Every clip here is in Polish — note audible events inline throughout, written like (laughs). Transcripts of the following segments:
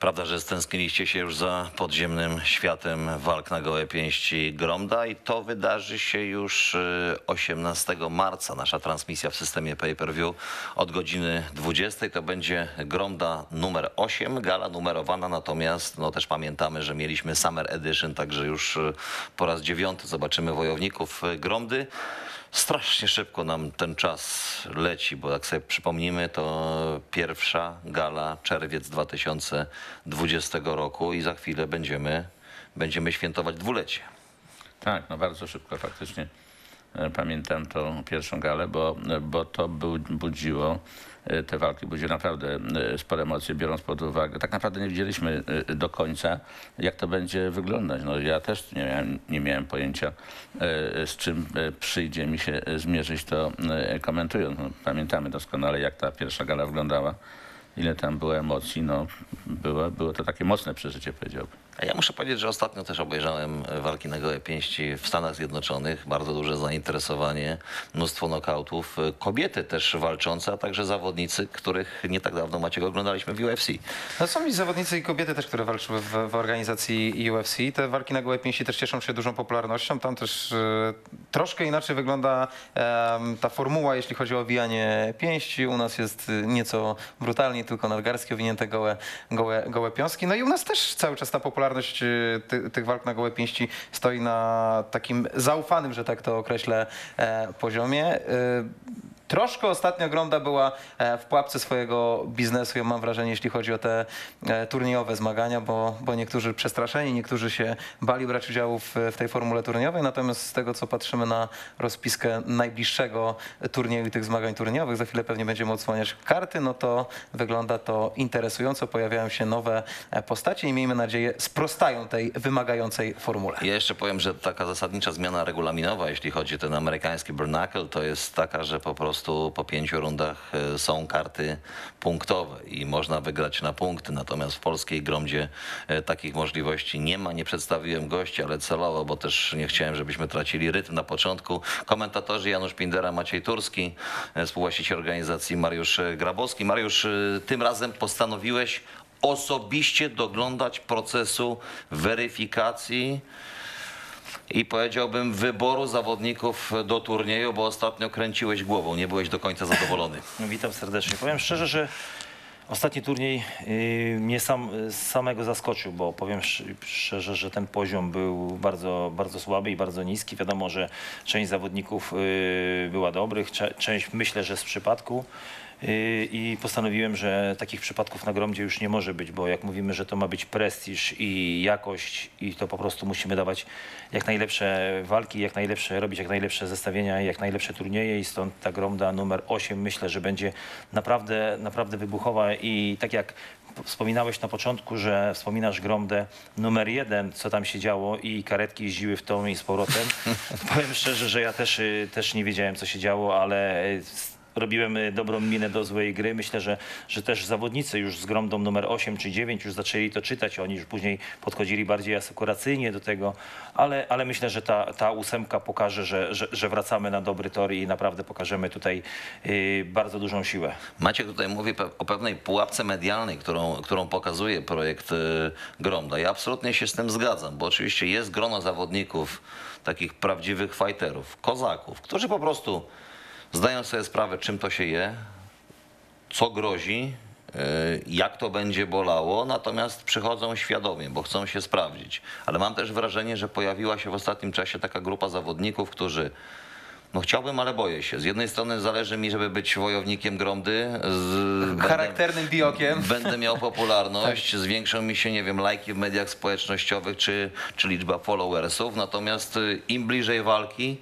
Prawda, że stęskniliście się już za podziemnym światem walk na gołe pięści Gromda i to wydarzy się już y, 18 marca. Nasza transmisja w systemie pay-per-view od godziny 20 to będzie Gromda numer 8, gala numerowana, natomiast no też pamiętamy, że mieliśmy Summer Edition, także już y, po raz dziewiąty zobaczymy wojowników y, Gromdy. Strasznie szybko nam ten czas leci, bo jak sobie przypomnimy, to pierwsza gala czerwiec 2020 roku i za chwilę będziemy, będziemy świętować dwulecie. Tak, no bardzo szybko faktycznie. E, Pamiętam tą pierwszą galę, bo, bo to bu- budziło, te walki budziły naprawdę e, spore emocje, biorąc pod uwagę. Tak naprawdę nie widzieliśmy e, do końca, jak to będzie wyglądać. No, ja też nie miałem, nie miałem pojęcia, e, z czym e, przyjdzie mi się e, zmierzyć to e, komentując. No, pamiętamy doskonale, jak ta pierwsza gala wyglądała, ile tam było emocji. No, było, było to takie mocne przeżycie, powiedziałbym. Ja muszę powiedzieć, że ostatnio też obejrzałem walki na gołe pięści w Stanach Zjednoczonych. Bardzo duże zainteresowanie, mnóstwo nokautów. Kobiety też walczące, a także zawodnicy, których nie tak dawno Maciek oglądaliśmy w UFC. No są i zawodnicy i kobiety też, które walczyły w, w organizacji UFC. Te walki na gołe pięści też cieszą się dużą popularnością. Tam też e, troszkę inaczej wygląda ta formuła, jeśli chodzi o owijanie pięści. U nas jest e, nieco brutalnie, tylko nadgarstki owinięte gołe, gołe, gołe piąski. No i u nas też cały czas ta popularność e, ty, tych walk na gołe pięści stoi na takim zaufanym, że tak to określę, e, poziomie. Troszkę ostatnio Gronda była e, w pułapce swojego biznesu, ja mam wrażenie, jeśli chodzi o te e, turniejowe zmagania, bo, bo niektórzy przestraszeni, niektórzy się bali brać udziału w, w tej formule turniejowej, natomiast z tego, co patrzymy na rozpiskę najbliższego turnieju i tych zmagań turniejowych, za chwilę pewnie będziemy odsłaniać karty, no to wygląda to interesująco, pojawiają się nowe e, postacie i miejmy nadzieję sprostają tej wymagającej formule. Ja jeszcze powiem, że taka zasadnicza zmiana regulaminowa, jeśli chodzi o ten amerykański burnacle, to jest taka, że po prostu po pięciu rundach e, są karty punktowe i można wygrać na punkty. Natomiast w polskiej gromdzie e, takich możliwości nie ma. Nie przedstawiłem gości, ale celowo, bo też nie chciałem, żebyśmy tracili rytm na początku. Komentatorzy Janusz Pindera, Maciej Turski, e, współwłaściciel organizacji Mariusz Grabowski. Mariusz, tym razem postanowiłeś osobiście doglądać procesu weryfikacji i powiedziałbym wyboru zawodników do turnieju, bo ostatnio kręciłeś głową, nie byłeś do końca zadowolony. (laughs) No, Witam serdecznie. Powiem szczerze, że ostatni turniej yy, mnie sam, samego zaskoczył, bo powiem sz- szczerze, że ten poziom był bardzo, bardzo słaby i bardzo niski. Wiadomo, że część zawodników yy, była dobrych, część myślę, że z przypadku. Yy, I postanowiłem, że takich przypadków na gromdzie już nie może być, bo jak mówimy, że to ma być prestiż i jakość i to po prostu musimy dawać jak najlepsze walki, jak najlepsze, robić jak najlepsze zestawienia, jak najlepsze turnieje i stąd ta gromda numer 8 myślę, że będzie naprawdę, naprawdę wybuchowa i tak jak wspominałeś na początku, że wspominasz gromdę numer jeden, co tam się działo i karetki jeździły w tą i z powrotem. (laughs) Powiem szczerze, że ja też, y, też nie wiedziałem, co się działo, ale y, robiłem y, dobrą minę do złej gry. Myślę, że, że też zawodnicy już z gromdą numer 8 czy 9 już zaczęli to czytać. Oni już później podchodzili bardziej asekuracyjnie do tego, ale, ale myślę, że ta, ta ósemka pokaże, że, że, że wracamy na dobry tor i naprawdę pokażemy tutaj y, bardzo dużą siłę. Maciek tutaj mówi o pewnej pułapce medialnej, którą, którą pokazuje projekt y, Gromda. Ja absolutnie się z tym zgadzam, bo oczywiście jest grono zawodników, takich prawdziwych fighterów, kozaków, którzy po prostu zdają sobie sprawę, czym to się je, co grozi, y, jak to będzie bolało, natomiast przychodzą świadomie, bo chcą się sprawdzić. Ale mam też wrażenie, że pojawiła się w ostatnim czasie taka grupa zawodników, którzy no chciałbym, ale boję się. Z jednej strony zależy mi, żeby być wojownikiem Gromdy. Z, Charakternym biokiem. (laughs) Będę miał popularność, zwiększą mi się, nie wiem, lajki w mediach społecznościowych czy, czy liczba followersów. Natomiast y, im bliżej walki,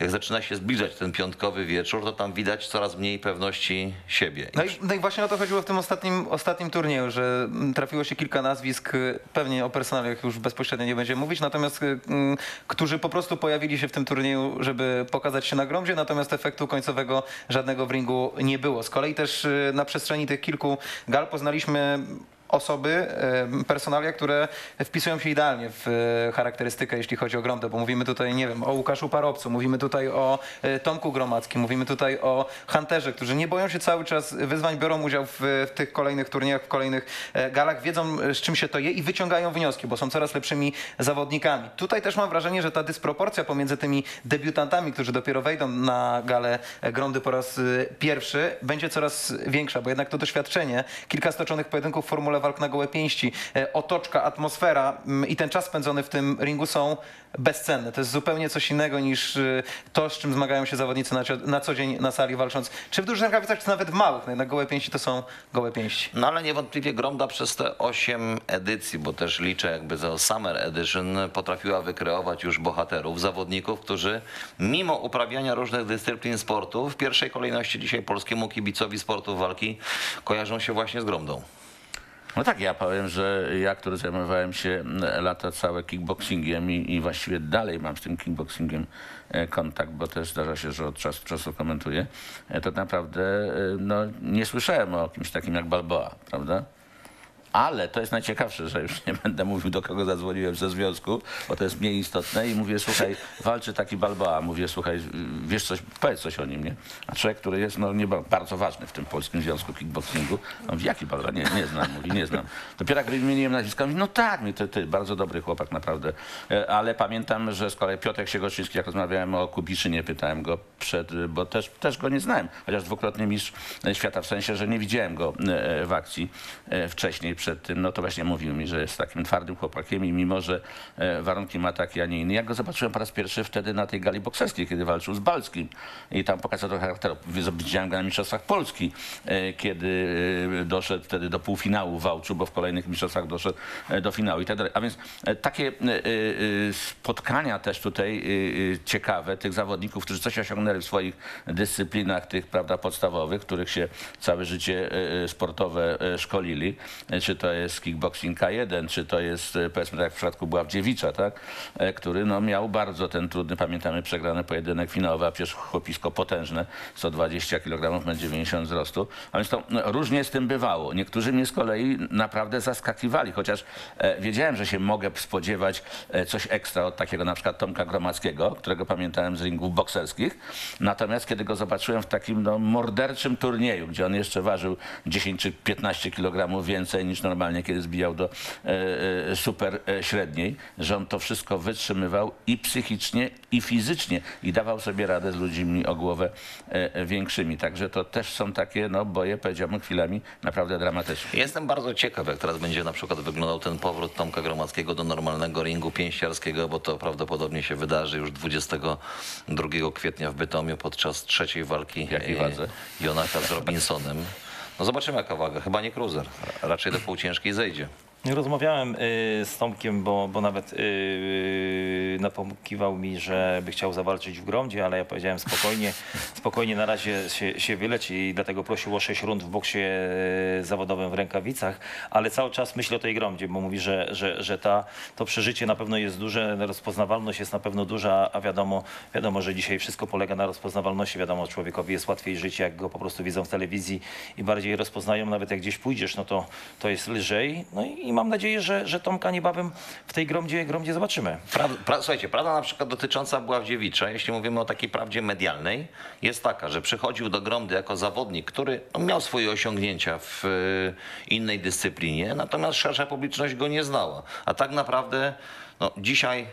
jak zaczyna się zbliżać ten piątkowy wieczór, to tam widać coraz mniej pewności siebie. No i, no i właśnie o to chodziło w tym ostatnim, ostatnim turnieju, że mm, trafiło się kilka nazwisk, y, pewnie o personaliach już bezpośrednio nie będziemy mówić, natomiast y, mm, którzy po prostu pojawili się w tym turnieju, żeby pokazać się na gromdzie, natomiast efektu końcowego żadnego w ringu nie było. Z kolei też y, na przestrzeni tych kilku gal poznaliśmy osoby, personalia, które wpisują się idealnie w e, charakterystykę, jeśli chodzi o Grondę, bo mówimy tutaj, nie wiem, o Łukaszu Parobcu, mówimy tutaj o e, Tomku Gromackim, mówimy tutaj o Hunterze, którzy nie boją się cały czas wyzwań, biorą udział w, w tych kolejnych turniejach, w kolejnych e, galach, wiedzą z czym się to je i wyciągają wnioski, bo są coraz lepszymi zawodnikami. Tutaj też mam wrażenie, że ta dysproporcja pomiędzy tymi debiutantami, którzy dopiero wejdą na galę Grondy po raz pierwszy, będzie coraz większa, bo jednak to doświadczenie, kilka stoczonych pojedynków w formule walk na gołe pięści, e, otoczka, atmosfera mm, i ten czas spędzony w tym ringu są bezcenne. To jest zupełnie coś innego niż e, to, z czym zmagają się zawodnicy na, na co dzień na sali walcząc, czy w dużych rękawicach, czy nawet w małych. No jednak gołe pięści to są gołe pięści. No ale niewątpliwie Gromda przez te 8 edycji, bo też liczę jakby za Summer Edition, potrafiła wykreować już bohaterów, zawodników, którzy mimo uprawiania różnych dyscyplin sportu w pierwszej kolejności dzisiaj polskiemu kibicowi sportu walki kojarzą się właśnie z Gromdą. No tak, ja powiem, że ja, który zajmowałem się mm, lata całe kickboxingiem i, i właściwie dalej mam z tym kickboxingiem e, kontakt, bo też zdarza się, że od czasu do czasu komentuję, e, to naprawdę e, no, nie słyszałem o kimś takim jak Balboa, prawda? Ale to jest najciekawsze, że już nie będę mówił, do kogo zadzwoniłem ze związku, bo to jest mniej istotne i mówię, słuchaj, walczy taki Balboa. Mówię, słuchaj, wiesz coś, powiedz coś o nim, nie? A człowiek, który jest no, nie, ba- bardzo ważny w tym polskim związku kickboxingu, on mówi, jaki Balboa? Nie, nie znam, mówi, nie znam. Dopiero jak wymieniłem nazwiska, mówi, no tak, mówi, ty, ty, bardzo dobry chłopak, naprawdę. E, Ale pamiętam, że z kolei Piotrek Siegoczyński, jak rozmawiałem o Kubiszynie, pytałem go przed, bo też, też go nie znałem, chociaż dwukrotnie mistrz świata, w sensie, że nie widziałem go e, w akcji e, wcześniej przed tym, no to właśnie mówił mi, że jest takim twardym chłopakiem i mimo, że e, warunki ma takie, a nie inne. Jak go zobaczyłem po raz pierwszy wtedy na tej gali bokserskiej, kiedy walczył z Balskim i tam pokazał trochę charakteru. Widziałem go na Mistrzostwach Polski, e, kiedy e, doszedł wtedy do półfinału w Wałczu, bo w kolejnych mistrzostwach doszedł do finału i tak dalej. A więc takie spotkania też tutaj ciekawe tych zawodników, którzy coś osiągnęli w swoich dyscyplinach tych, prawda, podstawowych, których się całe życie sportowe szkolili, E, czy to jest kickboxing K1, czy to jest e, powiedzmy tak jak w przypadku Bławdziewicza, tak, e, który no, miał bardzo ten trudny, pamiętamy, przegrany pojedynek finałowy, a przecież chłopisko potężne, 120 kg, 90 wzrostu, a więc to no, różnie z tym bywało. Niektórzy mnie z kolei naprawdę zaskakiwali, chociaż e, wiedziałem, że się mogę spodziewać e, coś ekstra od takiego na przykład Tomka Gromackiego, którego pamiętałem z ringów bokserskich. Natomiast kiedy go zobaczyłem w takim no, morderczym turnieju, gdzie on jeszcze ważył 10 czy 15 kg więcej niż normalnie, kiedy zbijał do e, e, super e, średniej, że on to wszystko wytrzymywał i psychicznie, i fizycznie i dawał sobie radę z ludźmi o głowę większymi. Także to też są takie no, boje, powiedziałbym, chwilami naprawdę dramatyczne. Jestem bardzo ciekaw, jak teraz będzie na przykład wyglądał ten powrót Tomka Gromackiego do normalnego ringu pięściarskiego, bo to prawdopodobnie się wydarzy już 22 kwietnia w Bytomiu podczas trzeciej walki? Jonaka z Robinsonem. No zobaczymy jaka waga. Chyba nie cruiser. Raczej do półciężkiej zejdzie. Rozmawiałem y, z Tomkiem, bo, bo nawet y, napomkiwał mi, że by chciał zawalczyć w Gromdzie, ale ja powiedziałem spokojnie, (laughs) spokojnie na razie się, się i dlatego prosił o 6 rund w boksie y, zawodowym w rękawicach, ale cały czas myślę o tej Gromdzie, bo mówi, że, że, że ta, to przeżycie na pewno jest duże, rozpoznawalność jest na pewno duża, a wiadomo, wiadomo, że dzisiaj wszystko polega na rozpoznawalności, wiadomo, człowiekowi jest łatwiej żyć, jak go po prostu widzą w telewizji i bardziej rozpoznają, nawet jak gdzieś pójdziesz, no to, to jest lżej, no i, i mam nadzieję, że, że Tomka niebawem w tej Gromdzie, Gromdzie zobaczymy. Prawda, pra, słuchajcie, prawda na przykład dotycząca Bławdziewicza, jeśli mówimy o takiej prawdzie medialnej, jest taka, że przychodził do Gromdy jako zawodnik, który no, miał swoje osiągnięcia w y, innej dyscyplinie, natomiast szersza publiczność go nie znała. A tak naprawdę no, dzisiaj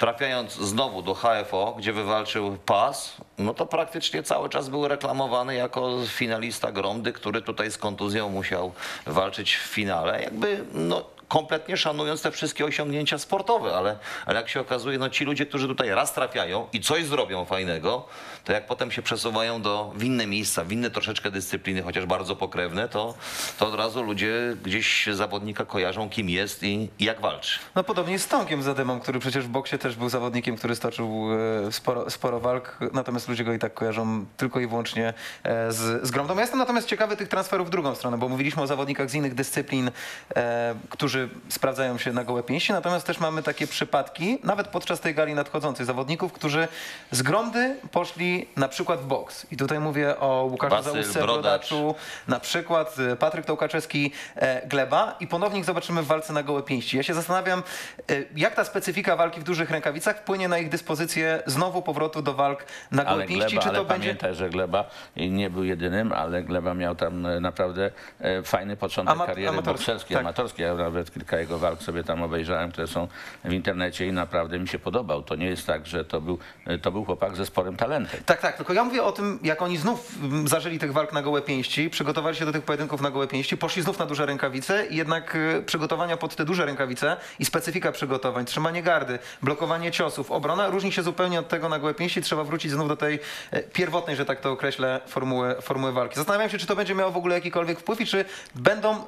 trafiając znowu do HFO, gdzie wywalczył pas, no to praktycznie cały czas był reklamowany jako finalista Gromdy, który tutaj z kontuzją musiał walczyć w finale. Jakby no, kompletnie szanując te wszystkie osiągnięcia sportowe, ale, ale jak się okazuje, no ci ludzie, którzy tutaj raz trafiają i coś zrobią fajnego, to jak potem się przesuwają do w inne miejsca, w inne troszeczkę dyscypliny, chociaż bardzo pokrewne, to, to od razu ludzie gdzieś zawodnika kojarzą, kim jest i, i jak walczy. No podobnie z Tomkiem Zadymą, który przecież w boksie też był zawodnikiem, który stoczył e, sporo, sporo walk, natomiast ludzie go i tak kojarzą tylko i wyłącznie e, z, z Gromdą. Ja jestem natomiast ciekawy tych transferów w drugą stronę, bo mówiliśmy o zawodnikach z innych dyscyplin, e, którzy którzy sprawdzają się na gołe pięści, natomiast też mamy takie przypadki, nawet podczas tej gali nadchodzącej, zawodników, którzy z gromdy poszli na przykład w boks. I tutaj mówię o Łukaszu Załusce, Brodacz. Brodaczu, na przykład e, Patryk Tołkaczewski, e, Gleba i ponownie ich zobaczymy w walce na gołe pięści. Ja się zastanawiam, e, jak ta specyfika walki w dużych rękawicach wpłynie na ich dyspozycję znowu powrotu do walk na gołe Ale pięści, Gleba, czy ale to będzie... pamiętaj, że Gleba nie był jedynym, ale Gleba miał tam e, naprawdę e, fajny początek Ama- kariery amatorski, bokserskiej, tak. amatorskiej. Ja kilka jego walk sobie tam obejrzałem, które są w internecie i naprawdę mi się podobał. To nie jest tak, że to był, to był chłopak ze sporym talentem. Tak, tak, tylko ja mówię o tym, jak oni znów mm, zażyli tych walk na gołe pięści, przygotowali się do tych pojedynków na gołe pięści, poszli znów na duże rękawice i jednak y, przygotowania pod te duże rękawice i specyfika przygotowań, trzymanie gardy, blokowanie ciosów, obrona różni się zupełnie od tego na gołe pięści. Trzeba wrócić znów do tej e, pierwotnej, że tak to określę, formuły, formuły walki. Zastanawiam się, czy to będzie miało w ogóle jakikolwiek wpływ i czy będą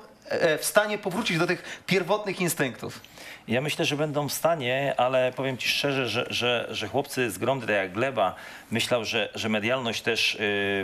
w stanie powrócić do tych pierwotnych instynktów. Ja myślę, że będą w stanie, ale powiem ci szczerze, że, że, że chłopcy z Gromdy, tak jak Gleba, myślał, że, że medialność też y,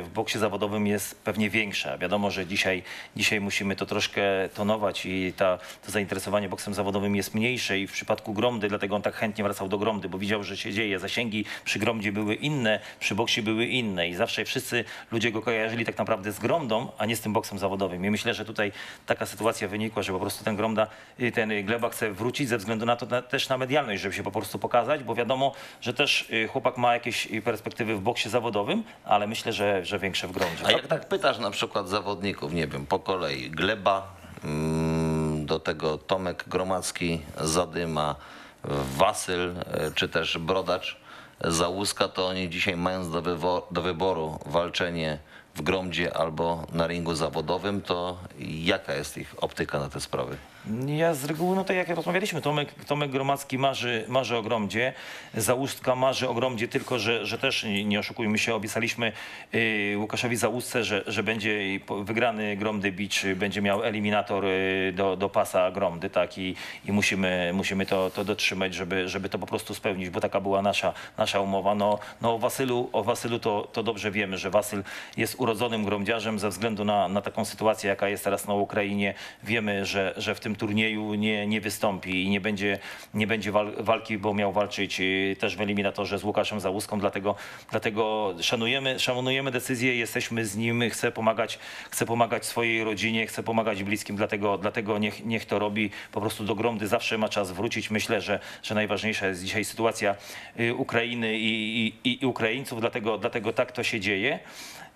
w boksie zawodowym jest pewnie większa. Wiadomo, że dzisiaj, dzisiaj musimy to troszkę tonować i ta, to zainteresowanie boksem zawodowym jest mniejsze i w przypadku Gromdy, dlatego on tak chętnie wracał do Gromdy, bo widział, że się dzieje. Zasięgi przy Gromdzie były inne, przy boksie były inne i zawsze wszyscy ludzie go kojarzyli tak naprawdę z Gromdą, a nie z tym boksem zawodowym. I myślę, że tutaj taka sytuacja wynikła, że po prostu ten Gromda, y, ten Gleba chce wrócić ze względu na to na, też na medialność, żeby się po prostu pokazać, bo wiadomo, że też y, chłopak ma jakieś y, perspektywy w boksie zawodowym, ale myślę, że, że większe w Gromdzie. A jak tak pytasz na przykład zawodników, nie wiem, po kolei, Gleba, mm, do tego Tomek Gromacki, Zadyma, Wasyl, e, czy też Brodacz, Załuska, to oni dzisiaj mając do, wywo- do wyboru walczenie w gromdzie albo na ringu zawodowym, to jaka jest ich optyka na te sprawy? Ja z reguły, no tak jak rozmawialiśmy, Tomek, Tomek Gromacki marzy, marzy o Gromdzie, Załustka marzy o Gromdzie, tylko że, że też nie oszukujmy się, obiecaliśmy y, Łukaszowi Załustce, że, że będzie wygrany Gromdy Beach, będzie miał eliminator y, do, do pasa Gromdy, tak, i, i musimy, musimy to, to dotrzymać, żeby, żeby to po prostu spełnić, bo taka była nasza, nasza umowa. No, no o Wasylu, o Wasylu to, to dobrze wiemy, że Wasyl jest urodzonym gromdziarzem ze względu na, na taką sytuację, jaka jest teraz na Ukrainie. Wiemy, że, że w tym turnieju nie, nie wystąpi i nie będzie, nie będzie wal, walki, bo miał walczyć y, też w eliminatorze z Łukaszem Załuską, dlatego, dlatego szanujemy, szanujemy decyzję, jesteśmy z nim, chcę pomagać, chcę pomagać swojej rodzinie, chcę pomagać bliskim, dlatego, dlatego niech, niech to robi. Po prostu do Gromdy zawsze ma czas wrócić. Myślę, że, że najważniejsza jest dzisiaj sytuacja y, Ukrainy i, i, i Ukraińców, dlatego, dlatego tak to się dzieje.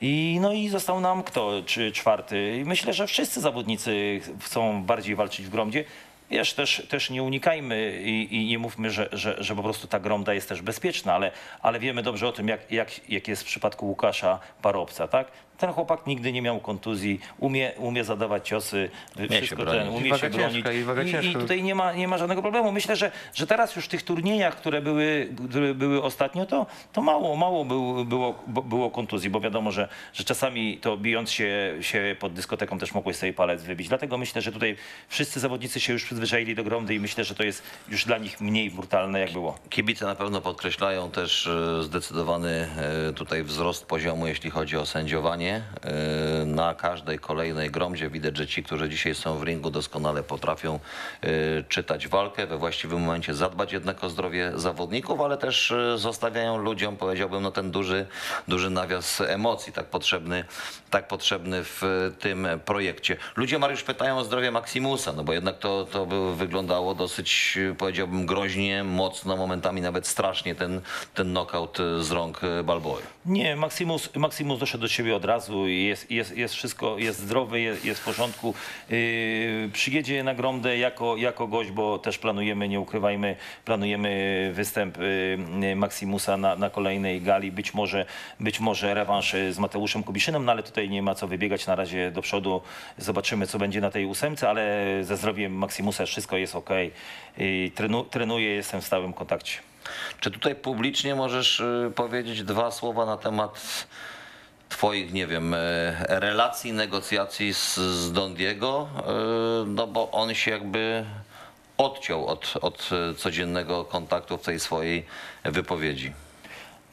I, no i został nam kto, czy czwarty. Myślę, że wszyscy zawodnicy chcą bardziej walczyć w Gromdzie. Wiesz, też, też nie unikajmy i, i nie mówmy, że, że, że po prostu ta Gromda jest też bezpieczna, ale, ale wiemy dobrze o tym, jak, jak, jak jest w przypadku Łukasza Parobca, tak? Ten chłopak nigdy nie miał kontuzji, umie, umie zadawać ciosy, wszystko bronić. ten, I umie waga się bronić. ciężka, i waga I. I tutaj nie ma, nie ma żadnego problemu. Myślę, że, że teraz już w tych turniejach, które były, które były ostatnio, to, to mało, mało był, było, było kontuzji, bo wiadomo, że, że czasami to bijąc się, się pod dyskoteką też mogłeś sobie palec wybić. Dlatego myślę, że tutaj wszyscy zawodnicy się już przyzwyczaili do gromdy i myślę, że to jest już dla nich mniej brutalne, jak było. Kibice na pewno podkreślają też e, zdecydowany e, tutaj wzrost poziomu, jeśli chodzi o sędziowanie. E, Na każdej kolejnej gromdzie widać, że ci, którzy dzisiaj są w ringu, doskonale potrafią e, czytać walkę, we właściwym momencie zadbać jednak o zdrowie zawodników, ale też e, zostawiają ludziom, powiedziałbym, no ten duży, duży nawias emocji, tak potrzebny, tak potrzebny w tym projekcie. Ludzie, Mariusz, pytają o zdrowie Maximusa, no bo jednak to, to by wyglądało dosyć, powiedziałbym, groźnie, mocno, momentami nawet strasznie ten, ten knockout z rąk Balboy. Nie, Maximus, Maximus doszedł do siebie od razu i jest, jest, jest wszystko, jest zdrowy, jest, jest w porządku. Yy, przyjedzie na Gromdę jako, jako gość, bo też planujemy, nie ukrywajmy, planujemy występ yy, Maximusa na, na kolejnej gali, być może, być może rewanż yy, z Mateuszem Kubiszynem, no ale tutaj nie ma co wybiegać na razie do przodu. Zobaczymy, co będzie na tej ósemce, ale ze zdrowiem Maximusa wszystko jest ok. Yy, trenu, trenuję, jestem w stałym kontakcie. Czy tutaj publicznie możesz y, powiedzieć dwa słowa na temat Twoich, nie wiem, e, relacji, negocjacji z, z Don Diego? Y, No bo on się jakby odciął od, od e, codziennego kontaktu w tej swojej wypowiedzi.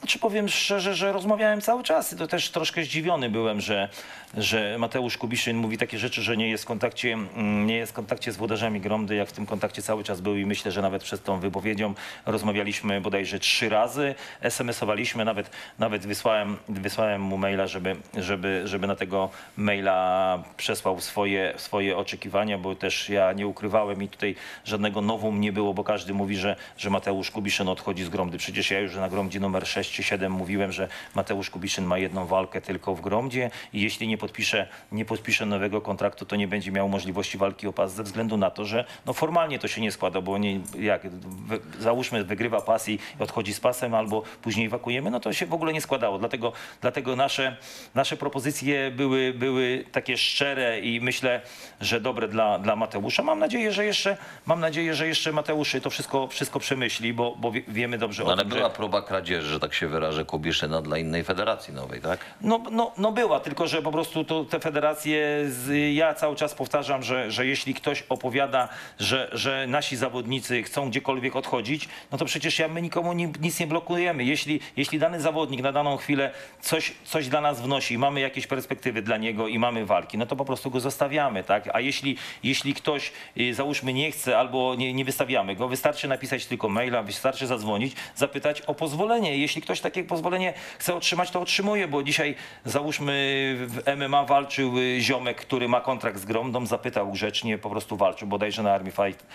Znaczy powiem szczerze, że rozmawiałem cały czas i to też troszkę zdziwiony byłem, że, że Mateusz Kubiszyn mówi takie rzeczy, że nie jest w kontakcie, mm, nie jest w kontakcie z włodarzami Gromdy, jak w tym kontakcie cały czas był i myślę, że nawet przed tą wypowiedzią rozmawialiśmy bodajże trzy razy, SMS-owaliśmy, nawet, nawet wysłałem, wysłałem mu maila, żeby, żeby, żeby na tego maila przesłał swoje, swoje oczekiwania, bo też ja nie ukrywałem i tutaj żadnego nowum nie było, bo każdy mówi, że, że Mateusz Kubiszyn odchodzi z Gromdy. Przecież ja już na Gromdzie numer 6 czy 7 mówiłem, że Mateusz Kubiszyn ma jedną walkę tylko w Gromdzie i jeśli nie podpisze, nie podpisze nowego kontraktu, to nie będzie miał możliwości walki o pas ze względu na to, że no formalnie to się nie składa, bo nie, jak wy, załóżmy wygrywa pas i odchodzi z pasem albo później wakujemy, no to się w ogóle nie składało. Dlatego, dlatego nasze, nasze propozycje były, były takie szczere i myślę, że dobre dla, dla Mateusza. Mam nadzieję, że jeszcze, mam nadzieję, że jeszcze Mateusz to wszystko, wszystko przemyśli, bo, bo wie- wiemy dobrze o No, Ale tym, że... była próba kradzieży, że tak się wyrażę, Kubiszyna dla innej federacji nowej, tak? No, no, no była, tylko że po prostu to, te federacje, z, ja cały czas powtarzam, że, że jeśli ktoś opowiada, że, że nasi zawodnicy chcą gdziekolwiek odchodzić, no to przecież ja, my nikomu ni, nic nie blokujemy. Jeśli, jeśli dany zawodnik na daną chwilę coś, coś dla nas wnosi, mamy jakieś perspektywy dla niego i mamy walki, no to po prostu go zostawiamy, tak? A jeśli, jeśli ktoś, y, załóżmy, nie chce albo nie, nie wystawiamy go, wystarczy napisać tylko maila, wystarczy zadzwonić, zapytać o pozwolenie. Jeśli ktoś takie pozwolenie chce otrzymać, to otrzymuje, bo dzisiaj załóżmy w MMA walczył y, ziomek, który ma kontrakt z Gromdą, zapytał grzecznie, po prostu walczył, bodajże na Army Fight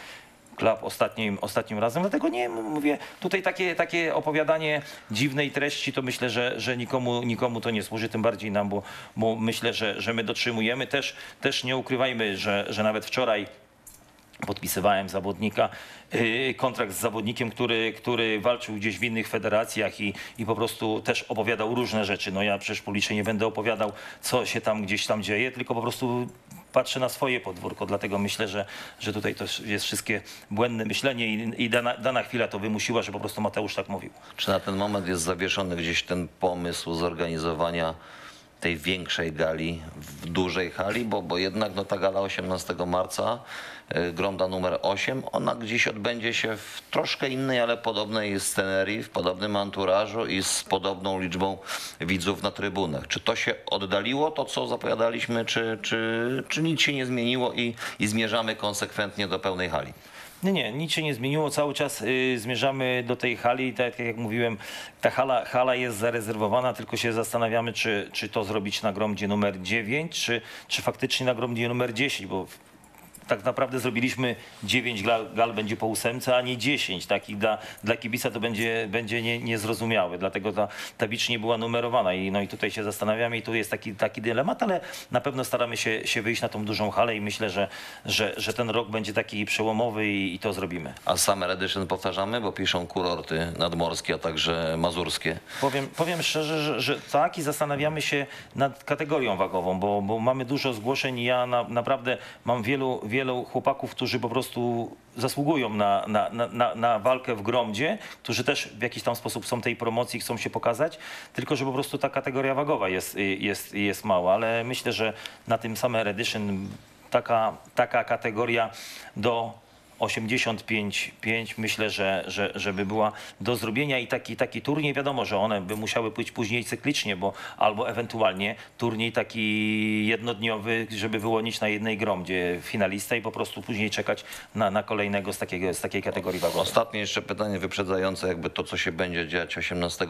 Club ostatnim, ostatnim razem. Dlatego nie mówię, tutaj takie, takie opowiadanie dziwnej treści, to myślę, że, że nikomu, nikomu to nie służy, tym bardziej nam, bo, bo myślę, że, że my dotrzymujemy. Też, też nie ukrywajmy, że, że nawet wczoraj podpisywałem zawodnika, yy, kontrakt z zawodnikiem, który, który walczył gdzieś w innych federacjach i, i po prostu też opowiadał różne rzeczy. No ja przecież publicznie nie będę opowiadał, co się tam gdzieś tam dzieje, tylko po prostu patrzę na swoje podwórko, dlatego myślę, że, że tutaj to jest wszystkie błędne myślenie i, i dana, dana chwila to wymusiła, że po prostu Mateusz tak mówił. Czy na ten moment jest zawieszony gdzieś ten pomysł zorganizowania tej większej gali w dużej hali, bo, bo jednak no, ta gala 18 marca, y, Gromda numer 8, ona gdzieś odbędzie się w troszkę innej, ale podobnej scenerii, w podobnym anturażu i z podobną liczbą widzów na trybunach. Czy to się oddaliło, to co zapowiadaliśmy, czy, czy, czy nic się nie zmieniło i, i zmierzamy konsekwentnie do pełnej hali? Nie, nie, nic się nie zmieniło. Cały czas y, zmierzamy do tej hali. Tak jak mówiłem, ta hala, hala jest zarezerwowana, tylko się zastanawiamy, czy, czy to zrobić na gromdzie numer 9, czy, czy faktycznie na gromdzie numer 10, bo tak naprawdę zrobiliśmy 9 gal, gal będzie po ósemce, a nie 10. Tak? I dla, dla kibica to będzie, będzie nie, niezrozumiałe. Dlatego ta, ta bicz nie była numerowana. I, no i tutaj się zastanawiamy i tu jest taki, taki dylemat, ale na pewno staramy się, się wyjść na tą dużą halę i myślę, że, że, że ten rok będzie taki przełomowy i, i to zrobimy. A Summer Edition powtarzamy, bo piszą kurorty nadmorskie, a także mazurskie. Powiem, powiem szczerze, że, że tak i zastanawiamy się nad kategorią wagową, bo, bo mamy dużo zgłoszeń i ja na, naprawdę mam wielu, wielu chłopaków, którzy po prostu zasługują na, na, na, na, walkę w Gromdzie, którzy też w jakiś tam sposób są tej promocji, chcą się pokazać, tylko że po prostu ta kategoria wagowa jest, jest, jest mała, ale myślę, że na tym Summer Edition taka, taka kategoria do 85 5 myślę, że, że, żeby była do zrobienia i taki, taki turniej, wiadomo, że one by musiały pójść później cyklicznie, bo albo ewentualnie turniej taki jednodniowy, żeby wyłonić na jednej gromdzie finalista i po prostu później czekać na, na kolejnego z, takiego, z takiej kategorii wagowej. Ostatnie jeszcze pytanie wyprzedzające, jakby to, co się będzie dziać 18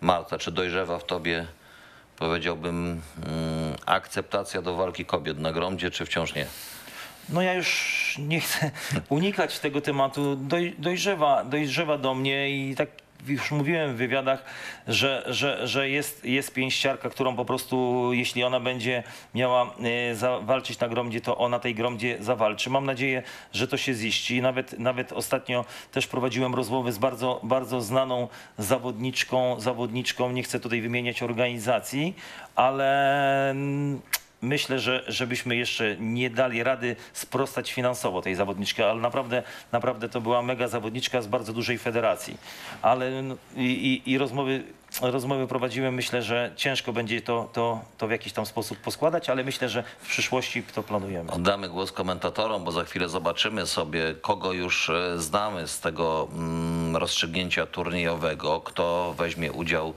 marca. Czy dojrzewa w tobie, powiedziałbym, mm, akceptacja do walki kobiet na gromdzie, czy wciąż nie? No ja już nie chcę unikać tego tematu. Doj, dojrzewa, dojrzewa do mnie i tak już mówiłem w wywiadach, że, że, że jest, jest pięściarka, którą po prostu, jeśli ona będzie miała e, zawalczyć na gromdzie, to ona tej gromdzie zawalczy. Mam nadzieję, że to się ziści. Nawet, nawet ostatnio też prowadziłem rozmowy z bardzo, bardzo znaną zawodniczką, zawodniczką, nie chcę tutaj wymieniać organizacji, ale mm, myślę, że żebyśmy jeszcze nie dali rady sprostać finansowo tej zawodniczki, ale naprawdę, naprawdę to była mega zawodniczka z bardzo dużej federacji. Ale no, i, i, i rozmowy, rozmowy prowadziłem, myślę, że ciężko będzie to, to, to w jakiś tam sposób poskładać, ale myślę, że w przyszłości to planujemy. Oddamy głos komentatorom, bo za chwilę zobaczymy sobie, kogo już e, znamy z tego mm, rozstrzygnięcia turniejowego, kto weźmie udział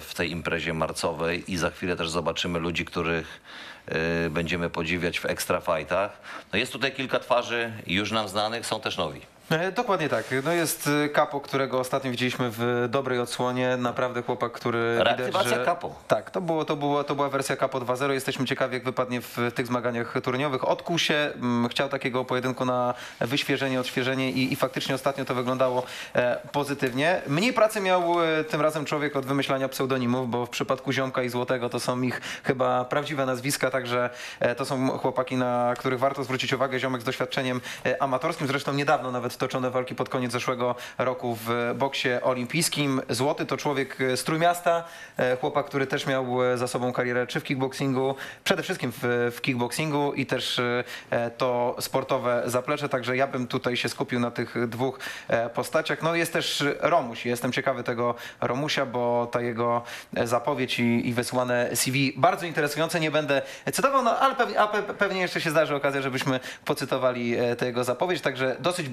w tej imprezie marcowej i za chwilę też zobaczymy ludzi, których e, będziemy podziwiać w extra fightach. No jest tutaj kilka twarzy już nam znanych, są też nowi. E, Dokładnie tak. No jest e, Kapo, którego ostatnio widzieliśmy w dobrej odsłonie. Naprawdę chłopak, który widać, Reaktywacja że... Capo. Tak, to, było, to, było, to była wersja Kapo 2.0. Jesteśmy ciekawi, jak wypadnie w tych zmaganiach turniejowych. Odkuł się, mm, chciał takiego pojedynku na wyświeżenie, odświeżenie i, i faktycznie ostatnio to wyglądało e, pozytywnie. Mniej pracy miał e, tym razem człowiek od wymyślania pseudonimów, bo w przypadku Ziomka i Złotego to są ich chyba prawdziwe nazwiska, także to są chłopaki, na których warto zwrócić uwagę. Ziomek z doświadczeniem amatorskim, zresztą niedawno nawet toczone walki pod koniec zeszłego roku w boksie olimpijskim. Złoty to człowiek e, z Trójmiasta, e, chłopak, który też miał e, za sobą karierę czy w kickboxingu, przede wszystkim w, w kickboxingu i też to sportowe zaplecze, także ja bym tutaj się skupił na tych dwóch postaciach. No jest też Romuś, jestem ciekawy tego Romusia, bo ta jego zapowiedź i, i wysłane CV bardzo interesujące, nie będę cytował, no ale pewnie, pewnie jeszcze się zdarzy okazja, żebyśmy pocytowali tę jego zapowiedź, także dosyć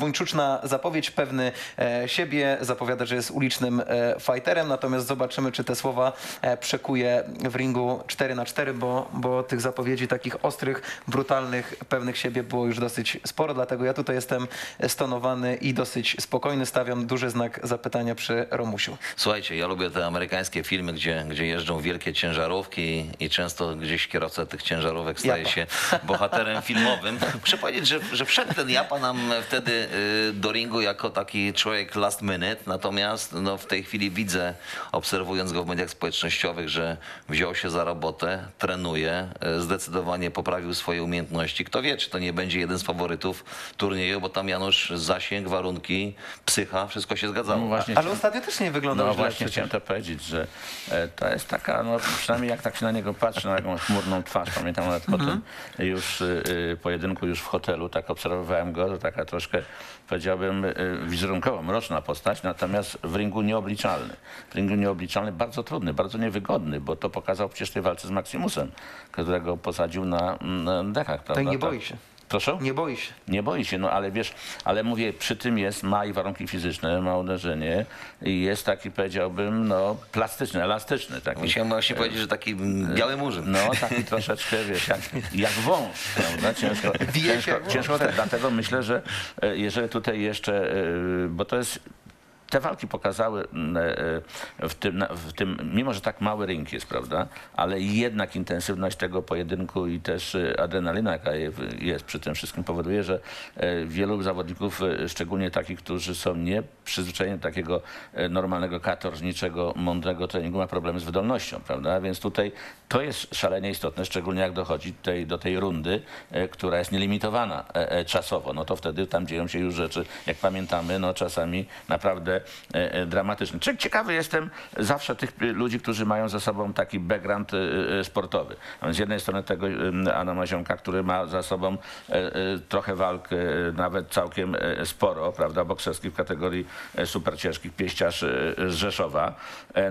zapowiedź, pewny e, siebie, zapowiada, że jest ulicznym e, fighterem, natomiast zobaczymy, czy te słowa e, przekuje w ringu 4 na 4 bo, bo tych zapowiedzi takich ostrych, brutalnych, pewnych siebie było już dosyć sporo, dlatego ja tutaj jestem stonowany i dosyć spokojny, stawiam duży znak zapytania przy Romusiu. Słuchajcie, ja lubię te amerykańskie filmy, gdzie, gdzie jeżdżą wielkie ciężarówki i często gdzieś kierowca tych ciężarówek staje Japa. się bohaterem filmowym. (laughs) Muszę powiedzieć, że, że wszedł ten Japa nam wtedy y, do ringu jako taki człowiek last minute, natomiast no, w tej chwili widzę, obserwując go w mediach społecznościowych, że wziął się za robotę, trenuje, y, zdecydowanie poprawił swoje umiejętności. Kto wie, czy to nie będzie jeden z faworytów turnieju, bo tam Janusz zasięg, warunki, psycha, wszystko się zgadzało. No właśnie Ale ostatnio też nie wyglądał No źle właśnie chciałem to powiedzieć, że e, to jest taka, no przynajmniej jak tak się na niego patrzy, na jakąś chmurną twarz. Pamiętam nawet po tym już y, pojedynku już w hotelu, tak obserwowałem go, to taka troszkę powiedziałbym y, wizerunkowo mroczna postać, natomiast w ringu nieobliczalny. W ringu nieobliczalny, bardzo trudny, bardzo niewygodny, bo to pokazał przecież w tej walce z Maximusem, którego posadził na, na dekach, prawda? Nie Tak. boi się. Proszę? Nie boi się. Nie boi się, no ale wiesz, ale mówię, przy tym jest, ma i warunki fizyczne, ma uderzenie i jest taki, powiedziałbym, no plastyczny, elastyczny. Taki, Musiałem właśnie powiedzieć, że taki mm, biały murzyn. no taki troszeczkę, wiesz, jak, jak wąż, prawda? Ciężko, (laughs) Wije się ciężko, wąż. ciężko tak, dlatego myślę, że e, jeżeli tutaj jeszcze, e, bo to jest te walki pokazały m, e, w tym, w tym, mimo że tak mały ring jest, prawda, ale jednak intensywność tego pojedynku i też e, adrenalina, jaka je- jest przy tym wszystkim powoduje, że e, wielu zawodników, e, szczególnie takich, którzy są nie przyzwyczajeni do takiego e, normalnego katorżniczego, mądrego treningu, ma problemy z wydolnością, prawda, więc tutaj to jest szalenie istotne, szczególnie jak dochodzi tutaj do tej rundy, e, która jest nielimitowana e, e, czasowo, no to wtedy tam dzieją się już rzeczy, jak pamiętamy, no czasami naprawdę e, e, dramatyczne. Cie- Ciekawy jestem zawsze tych ludzi, którzy mają za sobą taki background e, sportowy. Więc z jednej strony tego Adama Ziomka, który ma za sobą trochę walk, nawet całkiem sporo, prawda, bokserskich w kategorii e, super ciężkich, pieściarz z Rzeszowa.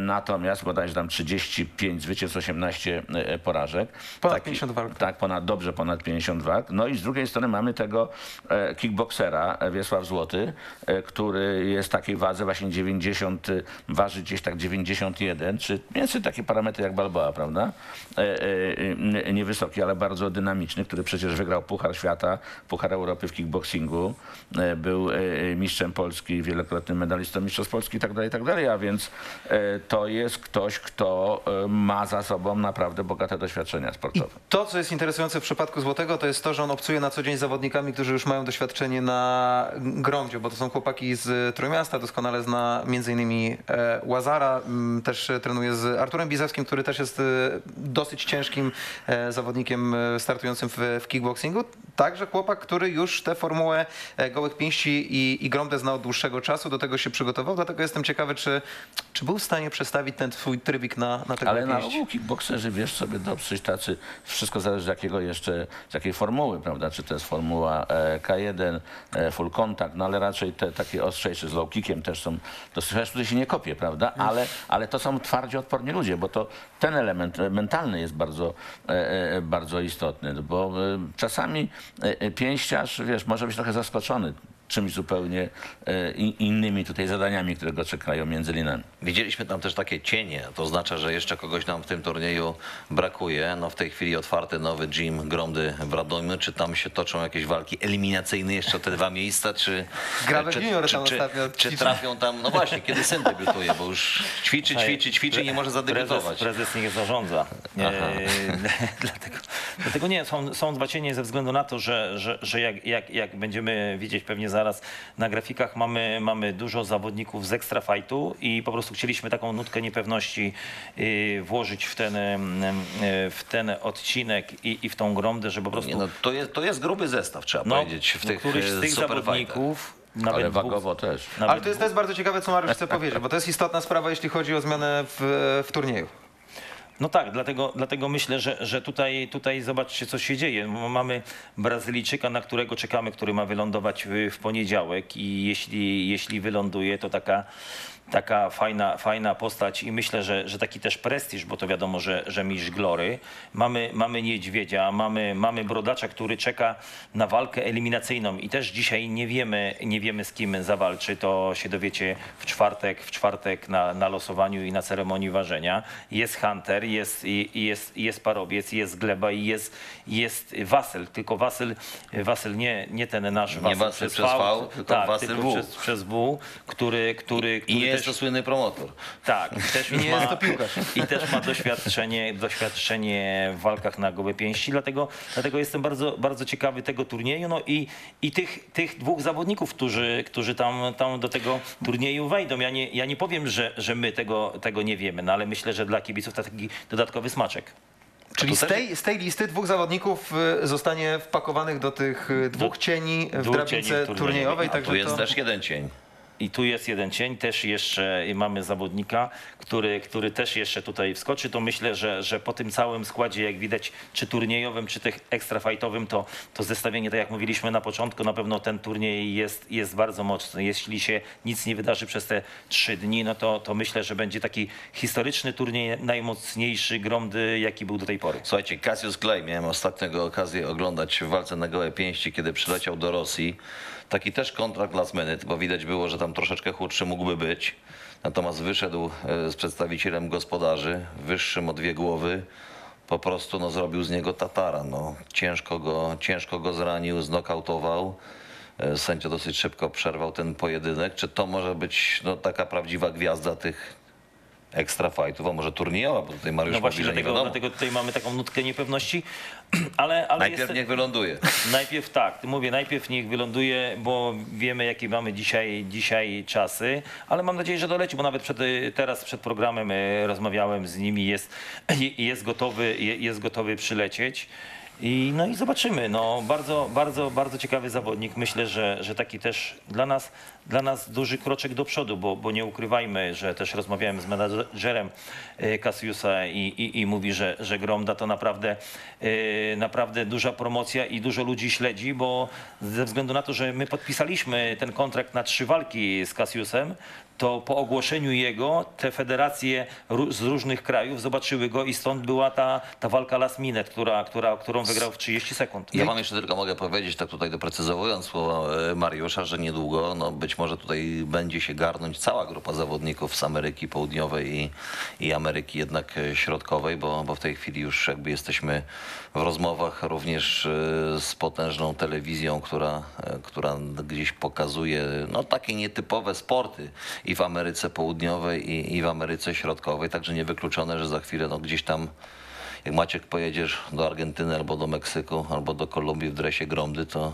Natomiast bodajże tam 35 zwycięstw, 18 e, porażek. Ponad 50 walk. Tak, ponad, dobrze ponad 50 walk. No i z drugiej strony mamy tego kickboksera Wiesław Złoty, który jest takiej wadze właśnie 90, y, waży gdzieś tak 91, czy więcej takie parametry jak Balboa, prawda? E, e, niewysoki, ale bardzo dynamiczny, który przecież wygrał Puchar Świata, Puchar Europy w kickboxingu, e, był mistrzem Polski, wielokrotnym medalistą mistrzostw Polski i tak dalej, i tak dalej, a więc to jest ktoś, kto ma za sobą naprawdę bogate doświadczenia I sportowe. to, co jest interesujące w przypadku Złotego, to jest to, że on obcuje na co dzień zawodnikami, którzy już mają doświadczenie na gromdzie, bo to są chłopaki z Trójmiasta, doskonale zna m.in. e, Łazara, m, też e, trenuje z Arturem Bizewskim, który też jest e, dosyć ciężkim zawodnikiem startującym w, kickboxingu. Także chłopak, który już tę formułę gołych pięści i, i gromdę zna od dłuższego czasu, do tego się przygotował, dlatego jestem ciekawy, czy, czy był w stanie przestawić ten swój trybik na, na te Ale gołe na ogół kickbokserzy, wiesz sobie dotrzeć tacy, wszystko zależy z jakiego jeszcze, z jakiej formuły, prawda? Czy to jest formuła e, K1, e, full contact, no ale raczej te takie ostrzejsze z low kickiem też są, to chociaż tutaj się nie kopie, prawda? Ale, ale to są twardzie odporni ludzie, bo to ten element mentalny jest bardzo, e, e, bardzo istotny, bo e, czasami pięściarz, wiesz, może być trochę zaskoczony czymś zupełnie e, innymi tutaj zadaniami, które go czekają między linami. Widzieliśmy tam też takie cienie, to oznacza, że jeszcze kogoś nam w tym turnieju brakuje. No w tej chwili otwarty nowy gym Gromdy w Radomiu. Czy tam się toczą jakieś walki eliminacyjne jeszcze o te dwa miejsca, czy, (laughs) czy, Junior czy, tam czy, ostatnio czy trafią tam, no właśnie, kiedy syn debiutuje, bo już ćwiczy, ćwiczy, ćwiczy i nie może Prezes, zadebiutować. prezes nie zarządza. E, (laughs) dlatego, dlatego nie, są, są dwa cienie ze względu na to, że, że, że jak, jak, jak będziemy widzieć pewnie zaraz na grafikach, mamy, mamy dużo zawodników z extra fightu i po prostu chcieliśmy taką nutkę niepewności y, włożyć w ten, em, w ten odcinek i, i w tą gromdę, żeby po prostu Nie, no, to, jest, to jest gruby zestaw, trzeba no, powiedzieć, w tych któryś z e, tych zawodników, nawet Ale dwóch- wagowo też. nawet Ale to jest, to jest bardzo ciekawe, co Mariusz chce powiedzieć, bo to jest istotna sprawa, jeśli chodzi o zmianę w, w turnieju. No tak, dlatego, dlatego myślę, że, że tutaj, tutaj zobaczcie, co się dzieje. Mamy Brazylijczyka, na którego czekamy, który ma wylądować w poniedziałek i jeśli, jeśli wyląduje, to taka, taka fajna, fajna postać i myślę, że, że taki też prestiż, bo to wiadomo, że, że mistrz glory. Mamy, mamy niedźwiedzia, mamy, mamy brodacza, który czeka na walkę eliminacyjną i też dzisiaj nie wiemy, nie wiemy z kim zawalczy. To się dowiecie w czwartek, w czwartek na, na losowaniu i na ceremonii ważenia. Jest Hunter, jest, jest, jest Parobiec, jest Gleba i jest, jest Wasyl. Tylko Wasyl, Wasyl nie, nie ten nasz Nie Wasyl, Wasyl przez V, tylko tak, Wasyl tylko W. Przez, przez W, który, który, który jest to słynny promotor. tak, i też (laughs) Nie ma, jest to piłkarz. I też ma doświadczenie, doświadczenie w walkach na gołe pięści, dlatego, dlatego jestem bardzo, bardzo ciekawy tego turnieju no i, i tych, tych dwóch zawodników, którzy, którzy tam, tam do tego turnieju wejdą. Ja nie, ja nie powiem, że, że my tego, tego nie wiemy, no ale myślę, że dla kibiców to taki dodatkowy smaczek. Czyli z tej, z tej listy dwóch zawodników y, zostanie wpakowanych do tych y, dwóch cieni w dwóch drabince cieni turniejowej. turniejowej. A Także Tu jest to... też jeden cień. I tu jest jeden cień, też jeszcze mamy zawodnika, który, który też jeszcze tutaj wskoczy. To myślę, że, że po tym całym składzie, jak widać, czy turniejowym, czy tych ekstrafajtowym, to, to zestawienie, tak jak mówiliśmy na początku, na pewno ten turniej jest, jest bardzo mocny. Jeśli się nic nie wydarzy przez te trzy dni, no to, to myślę, że będzie taki historyczny turniej, najmocniejszy gromdy, jaki był do tej pory. Słuchajcie, Cassius Clay, miałem ostatnio go okazję oglądać w walce na gołe pięści, kiedy przyleciał do Rosji. Taki też kontrakt last minute, bo widać było, że tam troszeczkę chudszy mógłby być. Natomiast wyszedł e, z przedstawicielem gospodarzy, wyższym o dwie głowy. Po prostu no, zrobił z niego tatara. No. Ciężko, go, ciężko go zranił, znokautował. E, Sędzia dosyć szybko przerwał ten pojedynek. Czy to może być no, taka prawdziwa gwiazda tych ekstra fightów, a może turniejowa, bo tutaj Mariusz No właśnie mówi, że nie dlatego, wiadomo. dlatego tutaj mamy taką nutkę niepewności, (clears throat) ale, ale Najpierw jest, niech wyląduje. (clears throat) Najpierw tak, mówię, najpierw niech wyląduje, bo wiemy jakie mamy dzisiaj, dzisiaj czasy, ale mam nadzieję, że doleci, bo nawet przed, teraz przed programem y, rozmawiałem z nimi, jest, (clears throat) jest, gotowy, je- jest gotowy przylecieć. I, no i zobaczymy. No, bardzo, bardzo, bardzo ciekawy zawodnik. Myślę, że, że taki też dla nas, dla nas duży kroczek do przodu, bo, bo nie ukrywajmy, że też rozmawiałem z menadżerem e, Cassiusa i, i, i mówi, że, że Gromda to naprawdę, e, naprawdę duża promocja i dużo ludzi śledzi, bo ze względu na to, że my podpisaliśmy ten kontrakt na trzy walki z Cassiusem, to po ogłoszeniu jego te federacje z różnych krajów zobaczyły go i stąd była ta, ta walka last minute, która, która, którą wygrał w 30 sekund. Ja wam jeszcze tylko mogę powiedzieć, tak tutaj doprecyzowując słowa e, Mariusza, że niedługo, no być może tutaj będzie się garnąć cała grupa zawodników z Ameryki Południowej i, i Ameryki jednak e, Środkowej, bo, bo w tej chwili już jakby jesteśmy w rozmowach również e, z potężną telewizją, która, która gdzieś pokazuje no, takie nietypowe sporty i w Ameryce Południowej i, i w Ameryce Środkowej, także niewykluczone, że za chwilę no, gdzieś tam jak Maciek pojedziesz do Argentyny albo do Meksyku, albo do Kolumbii w dresie Gromdy, to,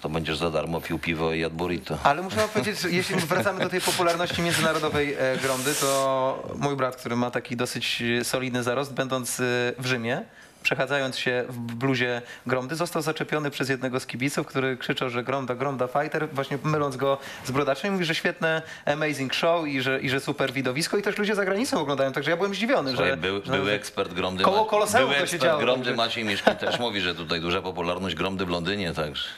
to będziesz za darmo pił piwo i jadł burrito. Ale muszę powiedzieć, jeśli wracamy do tej popularności międzynarodowej e, Gromdy, to mój brat, który ma taki dosyć solidny zarost, będąc e, w Rzymie, przechadzając się w bluzie Gromdy, został zaczepiony przez jednego z kibiców, który krzyczał, że Gromda, Gromda Fighter, właśnie myląc go z brodaczem. I mówi, że świetne, amazing show i że, i że super widowisko i też ludzie za granicą oglądają, także ja byłem zdziwiony, Słuchaj, że... był, że ekspert Gromdy. Koło Koloseum to się działo, Gromdy także- Maciej Mieszkin też mówi, że tutaj duża popularność Gromdy w Londynie, także.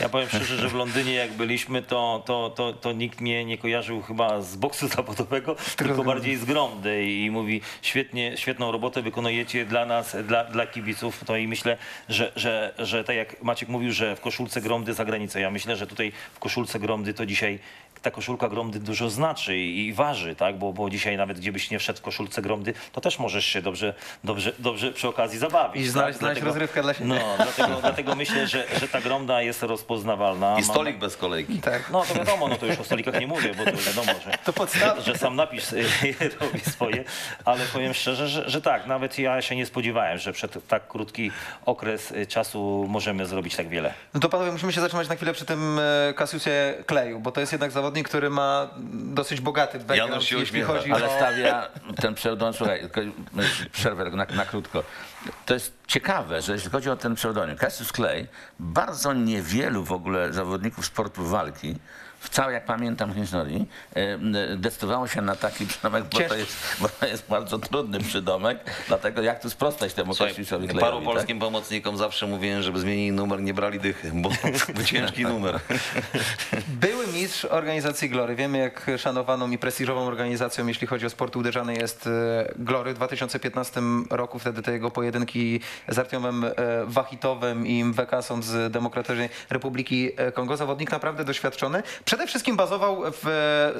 Ja powiem szczerze, że w Londynie jak byliśmy, to, to, to, to nikt mnie nie kojarzył chyba z boksu (laughs) zawodowego, tylko bardziej z gromdy i mówi świetnie, świetną robotę wykonujecie dla nas, dla, dla kibiców. No i myślę, że, że, że tak jak Maciek mówił, że w koszulce Gromdy za granicą, ja myślę, że tutaj w koszulce Gromdy to dzisiaj ta koszulka Gromdy dużo znaczy i, waży, tak? Bo, bo dzisiaj nawet gdzie byś nie wszedł w koszulce Gromdy, to też możesz się dobrze, dobrze, dobrze przy okazji zabawić. I tak? znaleźć- znaleźć rozrywkę dla siebie. No, dlatego, dlatego myślę, że, że ta Gromda jest rozpoznawalna. I Mam- stolik bez kolejki. Tak. no to wiadomo, no to już o stolikach nie mówię, bo to wiadomo, że, To podstawa. że, sam napis y, (laughs) robi swoje, ale powiem szczerze, że, że tak, nawet ja się nie spodziewałem, że przed tak krótki okres y, czasu możemy zrobić tak wiele. No to panowie, musimy się zatrzymać na chwilę przy tym e, Cassiusie Kleju, bo to jest jednak zawodnik, który ma dosyć bogaty background, Janusz się jeśli uśmiecha. chodzi Ale o... stawia ten pseudonim, słuchaj, tylko przerwę na, na krótko. To jest ciekawe, że jeśli chodzi o ten pseudonim, Cassius Clay, bardzo niewielu w ogóle zawodników sportu walki, w całej, jak pamiętam historii, decydowało się na taki przydomek, bo to, jest, bo to jest bardzo trudny przydomek, dlatego jak tu sprostać temu Cassiusowi Clayowi, paru tak? polskim pomocnikom zawsze mówiłem, żeby zmienili numer, nie brali dychy, bo to (laughs) ciężki numer. Były mistrz organizacji Glory. Wiemy, jak szanowaną i prestiżową organizacją, jeśli chodzi o sport uderzany, jest e, Glory. W 2015 roku wtedy te jego pojedynki z Artiomem e, Wachitowem i Mwekasą z Demokratycznej Republiki e, Kongo. Zawodnik naprawdę doświadczony. Przede wszystkim bazował w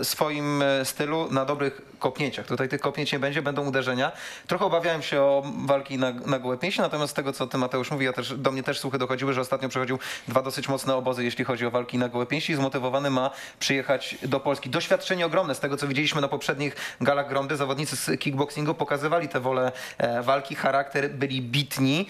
e, swoim e, stylu na dobrych kopnięciach. Tutaj tych kopnięć nie będzie, będą uderzenia. Trochę obawiałem się o walki na, na gołe pięści, natomiast z tego, co ty Mateusz mówi, ja też, do mnie też słuchy dochodziły, że ostatnio przechodził dwa dosyć mocne obozy, jeśli chodzi o walki na gołe pięści zmotywowany ma przyjechać do Polski. Doświadczenie ogromne, z tego co widzieliśmy na poprzednich galach Gromdy, zawodnicy z kickboxingu pokazywali tę wolę e, walki, charakter, byli bitni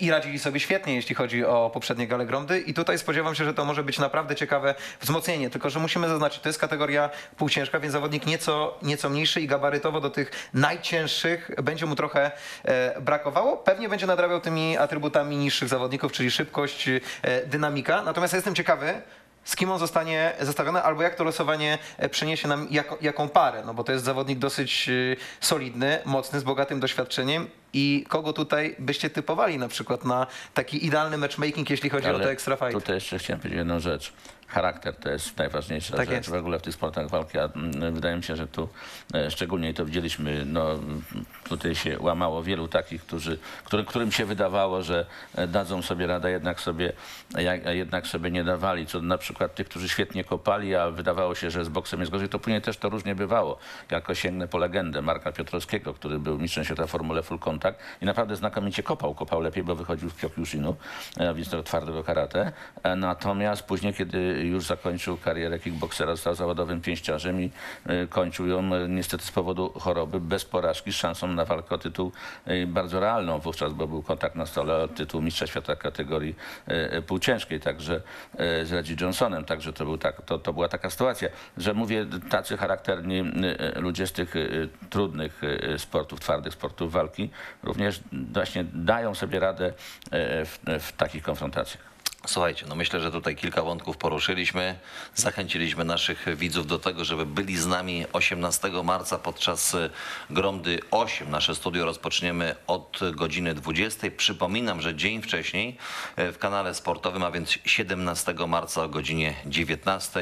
i radzili sobie świetnie, jeśli chodzi o poprzednie gale Gromdy i tutaj spodziewam się, że to może być naprawdę ciekawe wzmocnienie, tylko że musimy zaznaczyć, to jest kategoria półciężka, więc zawodnik nieco, nieco mniejszy i gabarytowo do tych najcięższych będzie mu trochę e, brakowało. Pewnie będzie nadrabiał tymi atrybutami niższych zawodników, czyli szybkość, e, dynamika. Natomiast ja jestem ciekawy, z kim on zostanie zestawiony, albo jak to losowanie e, przyniesie nam jako, jaką parę, no bo to jest zawodnik dosyć solidny, mocny, z bogatym doświadczeniem i kogo tutaj byście typowali na przykład na taki idealny matchmaking, jeśli chodzi o Ale te extra fight? Tutaj jeszcze chciałem powiedzieć jedną rzecz. Charakter to jest najważniejsza Tak rzecz jest. w ogóle w tych sportach walki. A wydaje mi się, że tu e, szczególnie to widzieliśmy, no, tutaj się łamało wielu takich, którzy, którym, którym się wydawało, że e, dadzą sobie radę, jednak sobie, jednak sobie nie dawali. Co na przykład tych, którzy świetnie kopali, a wydawało się, że z boksem jest gorzej, to później też to różnie bywało. Jako sięgnę po legendę Marka Piotrowskiego, który był mistrzem świata w formule full contact i naprawdę znakomicie kopał. Kopał lepiej, bo wychodził z Kyokusinu, e, więc tego twardego karate. Natomiast później, kiedy już zakończył karierę kickboksera, został zawodowym pięściarzem i e, kończył ją e, niestety z powodu choroby, bez porażki, z szansą na walkę o tytuł e, bardzo realną wówczas, bo był kontakt na stole o tytuł mistrza świata kategorii półciężkiej, także z Reggie Johnsonem, także to, był tak, to, to była taka sytuacja, że mówię, tacy charakterni ludzie z tych trudnych sportów, twardych sportów walki, również właśnie dają sobie radę w, w takich konfrontacjach. Słuchajcie, no myślę, że tutaj kilka wątków poruszyliśmy. Zachęciliśmy naszych widzów do tego, żeby byli z nami 18 marca podczas y, Gromdy 8. Nasze studio rozpoczniemy od godziny 20. Przypominam, że dzień wcześniej y, w kanale sportowym, a więc 17 marca o godzinie 19.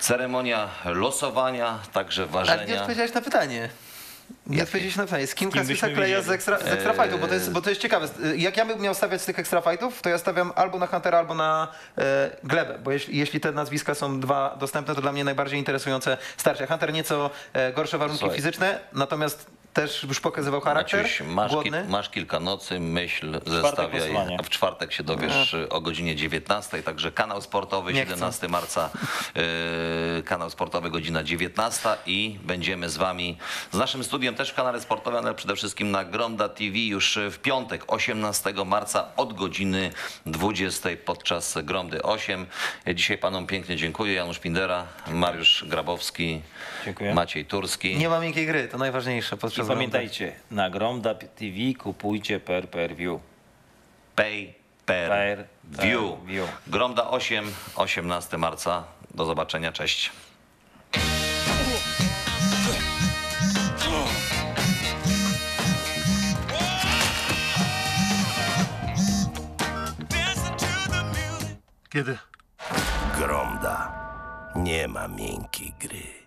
Ceremonia losowania, także Ale nie ważenia. odpowiedziałeś na pytanie. Nie odpowiedziałeś na pytanie. Z kim kim Kleja z extra, z extra fightów? Bo to, jest, bo to jest ciekawe. Jak ja bym miał stawiać z tych extra fightów, to ja stawiam albo na Huntera, albo na e, Glebę. Bo jeśli, jeśli te nazwiska są dwa dostępne, to dla mnie najbardziej interesujące starcia. Hunter nieco e, gorsze warunki Słuchaj. fizyczne, natomiast też już pokazywał charakter. Maciuś, masz, głodny. ki- masz kilka nocy, myśl, zestawiaj, w czwartek się dowiesz y, o godzinie 19, także kanał sportowy Nie chcę. 17 marca, y, kanał sportowy godzina 19 i będziemy z wami, z naszym studiem też w kanale sportowym, ale przede wszystkim na Gronda TV już w piątek 18 marca od godziny 20 podczas Gromdy 8. Dzisiaj panom pięknie dziękuję, Janusz Pindera, Mariusz Grabowski, Dziękuję. Maciej Turski. Nie ma miękkiej gry, to najważniejsze I pamiętajcie, na Gromda TV kupujcie per per view. Pay per, Per- view. per view. Gromda 8, 18 marca. Do zobaczenia, cześć. Kiedy? Gromda. Nie ma miękkiej gry.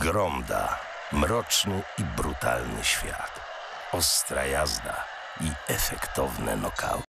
Gromda. Mroczny i brutalny świat. Ostra jazda i efektowne nokauty.